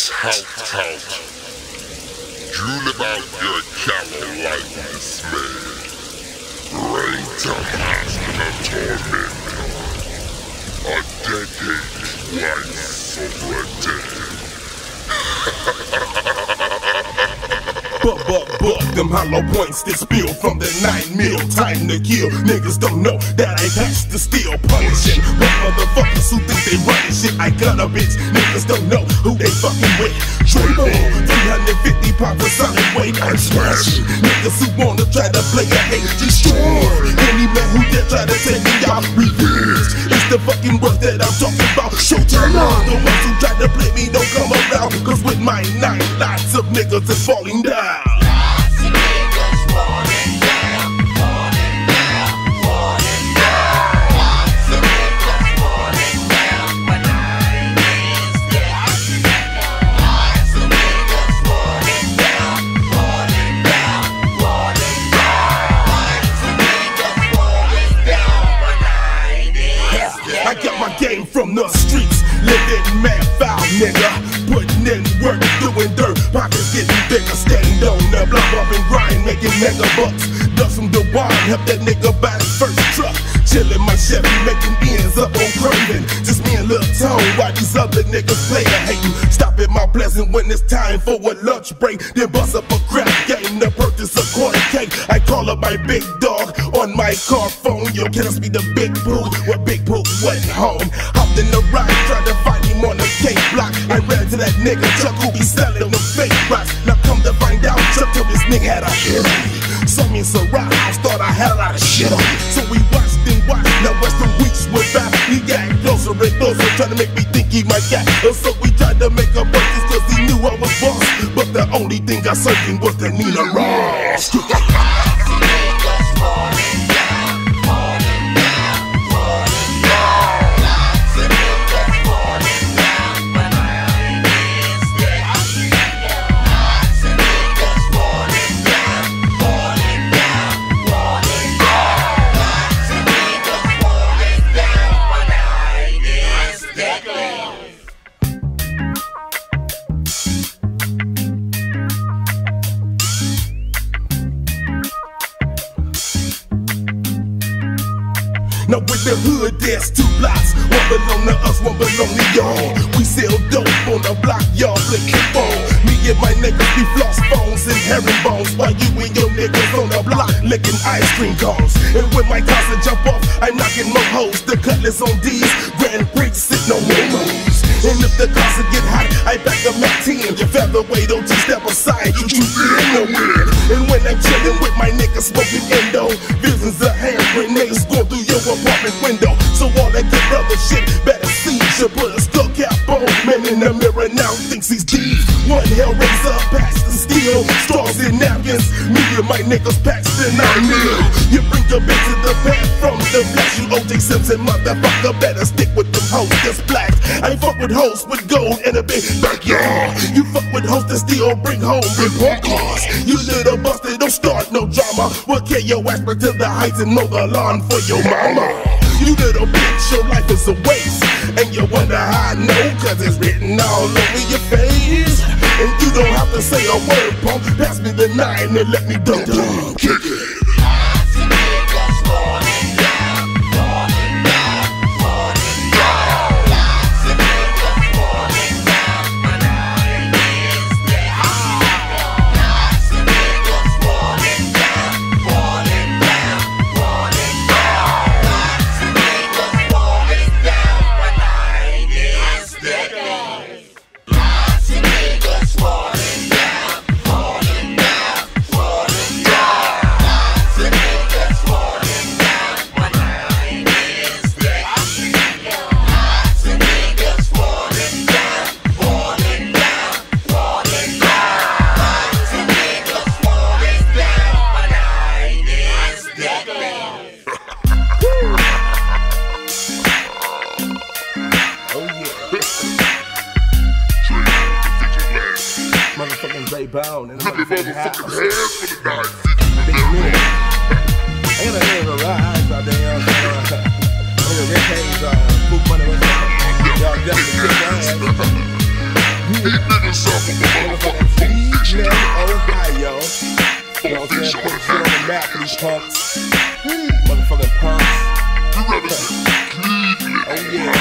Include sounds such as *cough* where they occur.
Tout tout. You live out your callow in dismay. Rain time hospital torment. A decade *laughs* twice over a day. Buck, buck, buck, them hollow points that spill from the nine mil. Time to kill. Niggas don't know that I pass the steel punishing. But motherfuckers who think they running shit, I got a bitch. Niggas don't know who they fucking with. Trade 350 pounds of solid weight, I'm smashing. Niggas who wanna try to play a hate, destroy. Any man who dare try to take me out, revenge. It's the fucking word that I'm talking about. Showtime on the ones who try to play me don't come around. Cause with my nine, lots of niggas is falling down. From the streets, living mad foul, nigga. Putting in work, doing dirt, pockets getting bigger. Stand on the block, up and grind, making mega bucks. Dust from the wine, help that nigga buy his first truck. Chillin' my Chevy, making ends up on craving. Just me and Lil Tone, while these other niggas play a hating. Stop at my blessing when it's time for a lunch break. Then bust up a crap game, the purchase a quarter cake. I call up my big dog on my car phone. Yo, can I speak the big boo? Well, big boo wasn't home. In the ride, tried to find him on the K block. I ran to that nigga Chuck who be selling them fake rocks. Now come to find out, Chuck told this nigga had a hit on me. Saw me in Sarah thought I had a lot of shit on me. So we watched and watched. Now as the weeks went by, he got closer and closer, trying to make me think he might get. And so we tried to make a purchase cause he knew I was boss. But the only thing I him was the Nina Ross. Now with the hood, there's two blocks. One belong to us, one belong to y'all. We sell dope on the block, y'all flicking phone. Me and my niggas be floss phones and herringbones. While you and your niggas on the block licking ice cream cones. And when my cars jump off, I'm knocking more hoes. The cutlass on D's, Grand Prix, sit no more moves. And if the cars get hot, I back up my team. Your featherweight OG step aside, you in the wind. And when I'm chilling with my niggas smoking endo, visions of hand grenades your apartment window. So all that good other shit better see. Put a skull cap on. Man in the mirror now thinks he's deep. One hell razor past the steel. Straws and napkins. Me and my niggas packs the nine mil. You bring your bitch to the bed from the flash. You OJ Simpson motherfucker better stick with them hoes that's black. I ain't fuck with hoes with gold and a big backyard. You fuck with hoes that still bring home report cards. You little busted, don't start no drama. We'll carry your ass back to the heights and mow the lawn for your mama. You little bitch, your life is a waste. And you wonder how I know, cause it's written all over your face. And you don't have to say a word, punk. Pass me the nine and let me dunk dunk. Kick it. bound. And I'm gonna be fucking I got with you I got? Y'all the You on the map, these punks. Motherfucking punks. Cleveland. Oh, yeah.